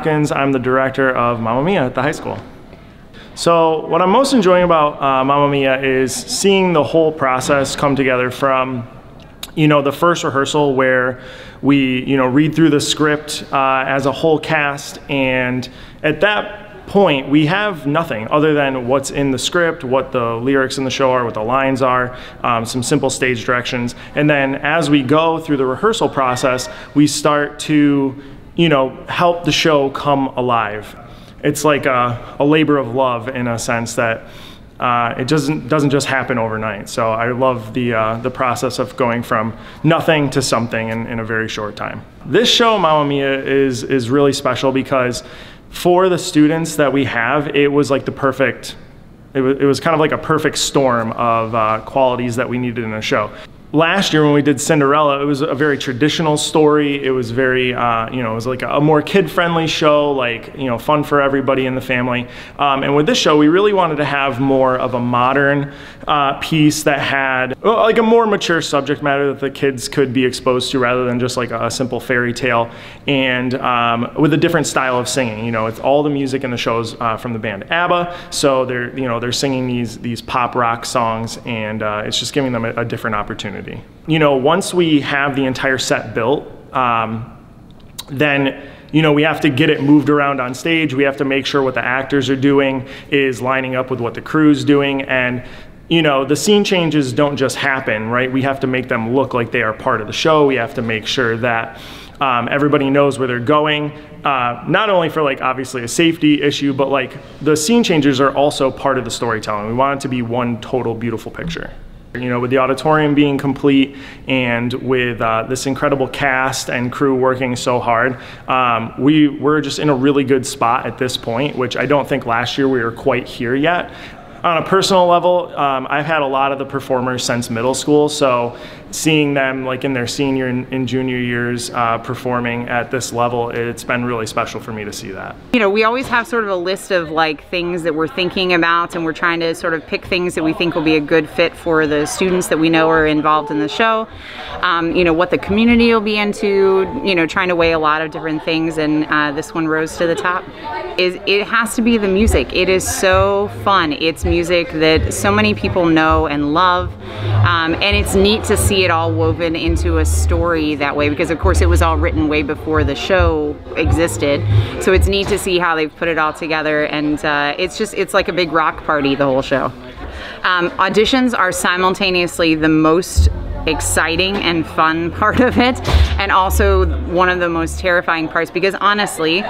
I'm Hopkins. I'm the director of Mamma Mia at the high school. So, what I'm most enjoying about uh, Mamma Mia is seeing the whole process come together from you know the first rehearsal where we you know read through the script uh, as a whole cast and at that point, we have nothing other than what's in the script, what the lyrics in the show are, what the lines are, um, some simple stage directions. And then as we go through the rehearsal process, we start to, you know, help the show come alive. It's like a, a labor of love in a sense that uh, it doesn't doesn't just happen overnight. So I love the uh, the process of going from nothing to something in, in a very short time. This show, Mamma Mia, is is really special because for the students that we have, it was like the perfect, it was, it was kind of like a perfect storm of uh, qualities that we needed in a show last year when we did Cinderella, it was a very traditional story. It was very, uh, you know, it was like a more kid-friendly show, like you know, fun for everybody in the family. Um, and with this show, we really wanted to have more of a modern uh, piece that had well, like a more mature subject matter that the kids could be exposed to, rather than just like a simple fairy tale, and um, with a different style of singing. You know, it's all the music in the shows uh, from the band ABBA, so they're you know they're singing these these pop rock songs, and uh, it's just giving them a, a different opportunity opportunity. You know, once we have the entire set built, um, then you know we have to get it moved around on stage. We have to make sure what the actors are doing is lining up with what the crew's doing, and you know the scene changes don't just happen, right? We have to make them look like they are part of the show. We have to make sure that um, everybody knows where they're going. Uh, not only for like obviously a safety issue, but like the scene changes are also part of the storytelling. We want it to be one total beautiful picture. You know, with the auditorium being complete and with uh, this incredible cast and crew working so hard, um, we, we're just in a really good spot at this point, which I don't think last year we were quite here yet. On a personal level, um, I've had a lot of the performers since middle school, so seeing them like in their senior and, and junior years uh, performing at this level, it's been really special for me to see that. You know, we always have sort of a list of like things that we're thinking about and we're trying to sort of pick things that we think will be a good fit for the students that we know are involved in the show. Um, you know, what the community will be into, you know, trying to weigh a lot of different things and uh, this one rose to the top. Is It has to be the music. It is so fun. It's music that so many people know and love um, and it's neat to see it all woven into a story that way because of course it was all written way before the show existed. So it's neat to see how they've put it all together and uh, it's just, it's like a big rock party, the whole show. Um, auditions are simultaneously the most exciting and fun part of it and also one of the most terrifying parts because honestly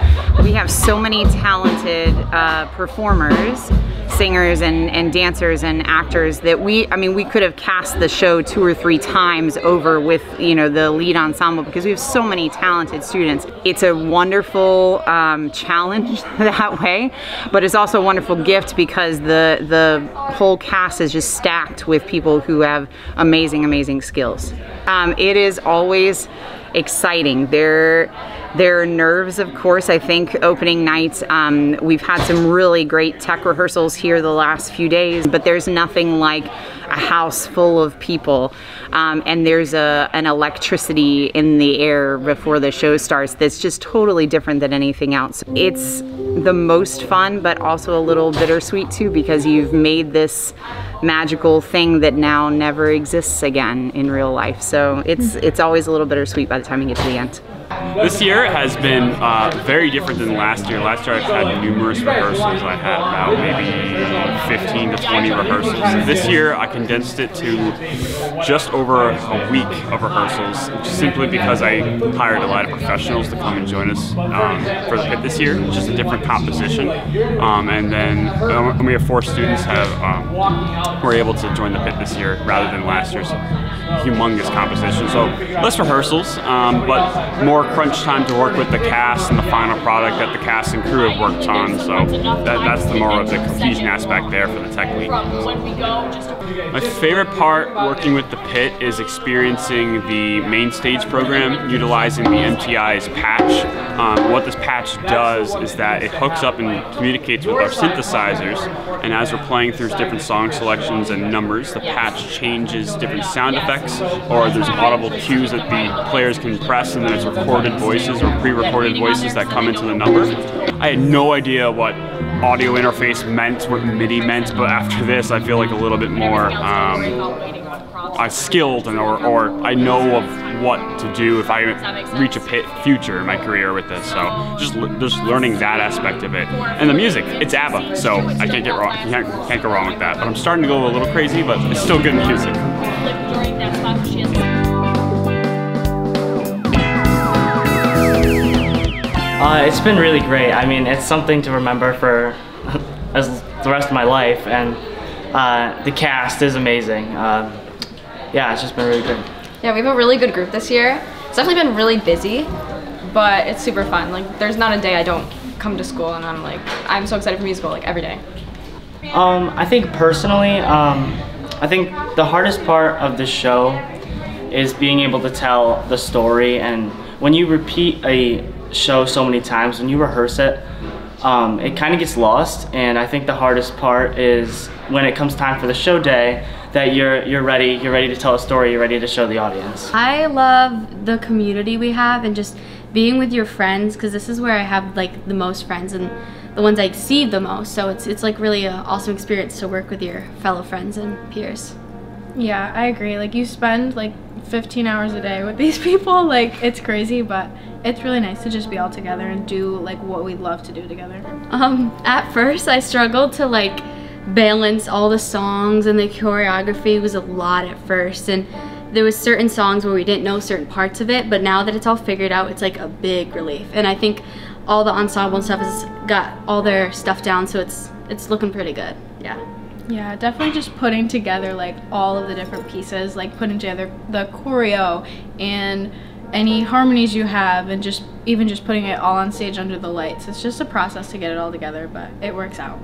we have so many talented uh, performers singers and, and dancers and actors that we, I mean, we could have cast the show two or three times over with, you know, the lead ensemble because we have so many talented students. It's a wonderful um, challenge that way, but it's also a wonderful gift because the, the whole cast is just stacked with people who have amazing, amazing skills. Um, it is always exciting. There, there are nerves, of course. I think opening night, um, we've had some really great tech rehearsals here the last few days, but there's nothing like a house full of people um, and there's a, an electricity in the air before the show starts that's just totally different than anything else. It's the most fun, but also a little bittersweet too because you've made this magical thing that now never exists again in real life. So it's, it's always a little bittersweet by the time you get to the end. This year has been uh, very different than last year. Last year I've had numerous rehearsals. I had about maybe 15 to 20 rehearsals. This year I condensed it to just over a week of rehearsals, simply because I hired a lot of professionals to come and join us um, for the pit this year. Just a different composition. Um, and then um, we have four students have um, were able to join the pit this year rather than last year's humongous composition. So less rehearsals, um, but more crunch time to work with the cast and the final product that the cast and crew have worked on. So that, that's the more of the cohesion aspect there for the tech week. My favorite part working with the pit is experiencing the MainStage program utilizing the MTI's patch. Um, what this patch does is that it hooks up and communicates with our synthesizers, and as we're playing through different song selections and numbers, the patch changes different sound effects, or there's audible cues that the players can press, and then it's recorded voices or pre-recorded voices that come into the number. I had no idea what audio interface meant, what MIDI meant, but after this, I feel like a little bit more um, uh, skilled and or, or I know of what to do if I reach a pit future in my career with this. So just just learning that aspect of it, and the music, it's ABBA, so I can't get wrong, can't, can't go wrong with that. But I'm starting to go a little crazy, but it's still good music. Uh, it's been really great. I mean, it's something to remember for as the rest of my life, and uh, the cast is amazing. Uh, yeah, it's just been really good. Yeah, we have a really good group this year. It's definitely been really busy, but it's super fun. Like, there's not a day I don't come to school and I'm like, I'm so excited for musical, like every day. Um, I think personally, um, I think the hardest part of the show is being able to tell the story and when you repeat a show so many times, when you rehearse it, um, it kind of gets lost. And I think the hardest part is when it comes time for the show day that you're you're ready you're ready to tell a story you're ready to show the audience i love the community we have and just being with your friends because this is where i have like the most friends and the ones i see the most so it's it's like really an awesome experience to work with your fellow friends and peers yeah i agree like you spend like 15 hours a day with these people like it's crazy but it's really nice to just be all together and do like what we love to do together. Um at first i struggled to like balance all the songs and the choreography. Was a lot at first and there was certain songs where we didn't know certain parts of it but now that it's all figured out it's like a big relief. And i think all the ensemble and stuff has got all their stuff down so it's it's looking pretty good. Yeah yeah definitely just putting together like all of the different pieces like putting together the choreo and any harmonies you have and just even just putting it all on stage under the lights it's just a process to get it all together but it works out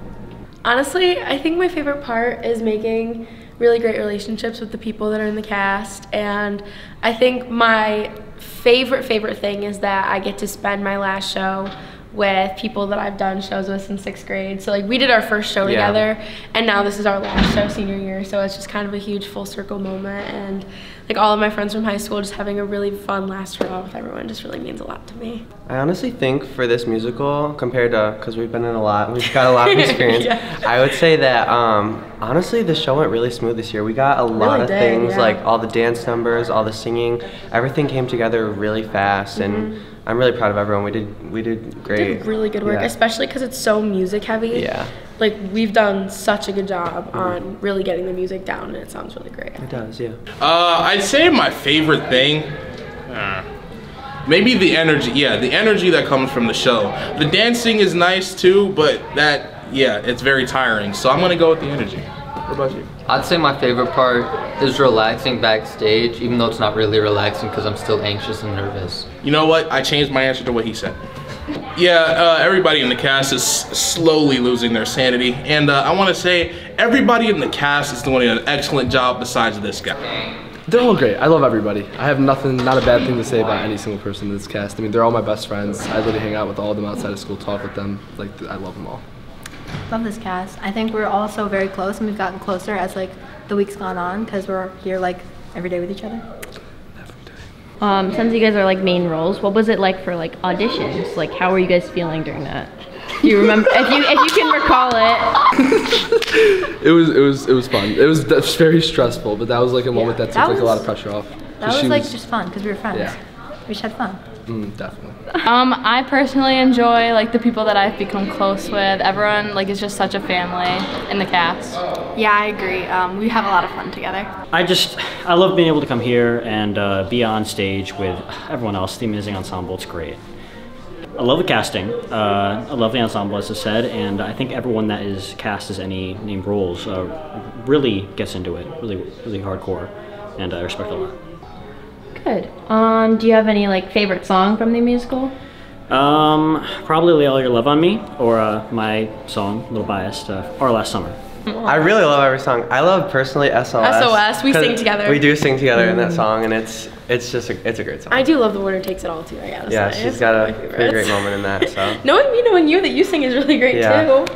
Honestly, I think my favorite part is making really great relationships with the people that are in the cast. And I think my favorite, favorite thing is that I get to spend my last show with people that I've done shows with since sixth grade. So like we did our first show yeah. together and now this is our last show senior year. So it's just kind of a huge full circle moment and like all of my friends from high school just having a really fun last row with everyone just really means a lot to me. I honestly think for this musical compared to because we've been in a lot, we've got a lot of experience. yeah. I would say that um, honestly the show went really smooth this year. We got a lot really of did, things yeah. like all the dance numbers, all the singing, everything came together really fast mm-hmm. and I'm really proud of everyone. We did we did great. Did really good work, yeah. especially because it's so music heavy. Yeah. Like we've done such a good job mm-hmm. on really getting the music down, and it sounds really great. It does, yeah. Uh, I'd say my favorite thing. Uh, maybe the energy. Yeah, the energy that comes from the show. The dancing is nice too, but that yeah, it's very tiring. So I'm gonna go with the energy. What about you? I'd say my favorite part is relaxing backstage, even though it's not really relaxing because I'm still anxious and nervous. You know what? I changed my answer to what he said. Yeah, uh, everybody in the cast is slowly losing their sanity, and uh, I want to say everybody in the cast is doing an excellent job besides this guy. They're all great. I love everybody. I have nothing, not a bad thing to say about any single person in this cast. I mean, they're all my best friends. I literally hang out with all of them outside of school, talk with them. Like, I love them all. Love this cast. I think we're all so very close, and we've gotten closer as like the weeks gone on because we're here like every day with each other. Um, since you guys are like main roles, what was it like for like auditions? Like, how were you guys feeling during that? Do you remember if you if you can recall it? it was it was it was fun. It was very stressful, but that was like a moment yeah, that took that like a lot of pressure off. That was like was, just fun because we were friends. Yeah. We just had fun. Mm, definitely. Um, I personally enjoy like the people that I've become close with. Everyone like is just such a family in the cast. Yeah, I agree. Um, we have a lot of fun together. I just I love being able to come here and uh, be on stage with everyone else. The amazing ensemble, it's great. I love the casting. Uh, I love the ensemble, as I said, and I think everyone that is cast as any named roles uh, really gets into it, really, really hardcore, and I respect a lot. Good. Um, do you have any like favorite song from the musical? Um, probably "Lay All Your Love on Me" or uh, my song, a little biased, uh, "Our Last Summer." I really love every song. I love personally SOS. SOS, we 'cause sing together. We do sing together in that Mm. song, and it's it's just a, it's a great song. I do love the winner takes it all too. I gotta yeah, say. she's It's got a of pretty great moment in that. So Knowing me, knowing you, that you sing is really great Yeah. too.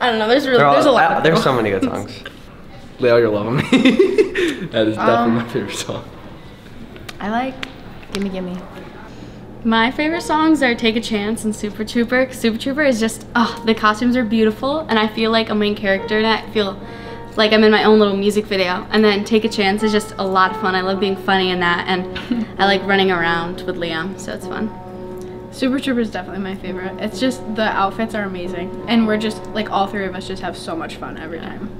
I don't know. There's really all- there's a lot. I- of there's so many good songs. Lay all your love on me. that is definitely Um, my favorite song. I like Gimme Gimme. My favorite songs are Take a Chance and Super Trooper. Super Trooper is just, oh, the costumes are beautiful, and I feel like a main character in it. I feel like I'm in my own little music video. And then Take a Chance is just a lot of fun. I love being funny in that, and I like running around with Liam, so it's fun. Super Trooper is definitely my favorite. It's just the outfits are amazing, and we're just like all three of us just have so much fun every time.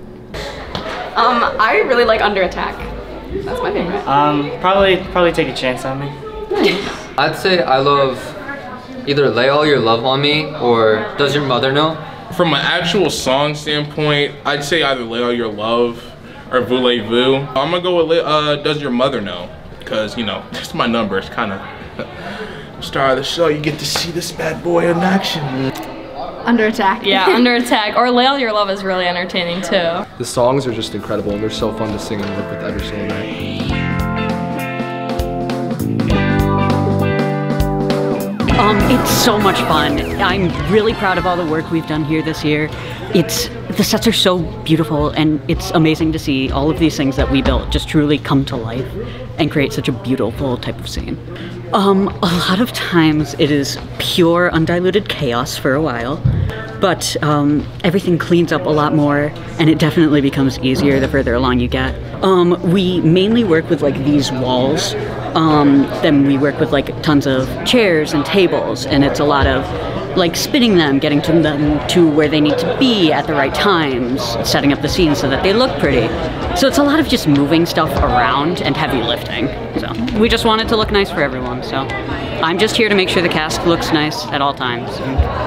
Um, I really like Under Attack. That's my favorite. Um, probably probably take a chance on me. I'd say I love either Lay All Your Love on Me or Does Your Mother Know? From an actual song standpoint, I'd say either Lay All Your Love or Voulez-Vous. I'm gonna go with Lay- uh, Does Your Mother Know? Because, you know, it's my number. It's kind of star of the show. You get to see this bad boy in action. Under attack. Yeah, Under Attack. Or Lay All Your Love is really entertaining too. The songs are just incredible, and they're so fun to sing and work with every single night. Um, it's so much fun. I'm really proud of all the work we've done here this year. It's the sets are so beautiful, and it's amazing to see all of these things that we built just truly come to life and create such a beautiful type of scene. Um, a lot of times it is pure, undiluted chaos for a while, but um, everything cleans up a lot more, and it definitely becomes easier the further along you get. Um, we mainly work with like these walls. Um, then we work with like tons of chairs and tables, and it's a lot of like spinning them, getting to them to where they need to be at the right times, setting up the scene so that they look pretty. So it's a lot of just moving stuff around and heavy lifting. So we just want it to look nice for everyone. So I'm just here to make sure the cast looks nice at all times.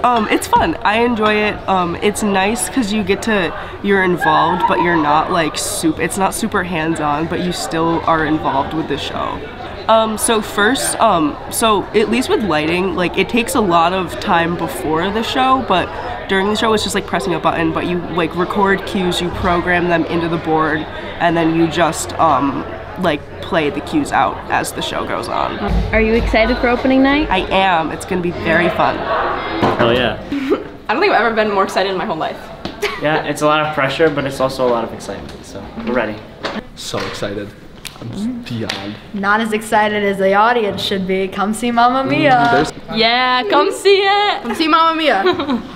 Um, it's fun. I enjoy it. Um, it's nice because you get to you're involved, but you're not like soup. It's not super hands-on, but you still are involved with the show. Um, so first, um, so at least with lighting, like it takes a lot of time before the show, but during the show it's just like pressing a button. But you like record cues, you program them into the board, and then you just um, like play the cues out as the show goes on. Are you excited for opening night? I am. It's gonna be very fun. Hell yeah. I don't think I've ever been more excited in my whole life. Yeah, it's a lot of pressure, but it's also a lot of excitement. So we're ready. So excited. I'm beyond. Not as excited as the audience should be. Come see Mamma mm, Mia. Yeah, come see it. Come see Mamma Mia.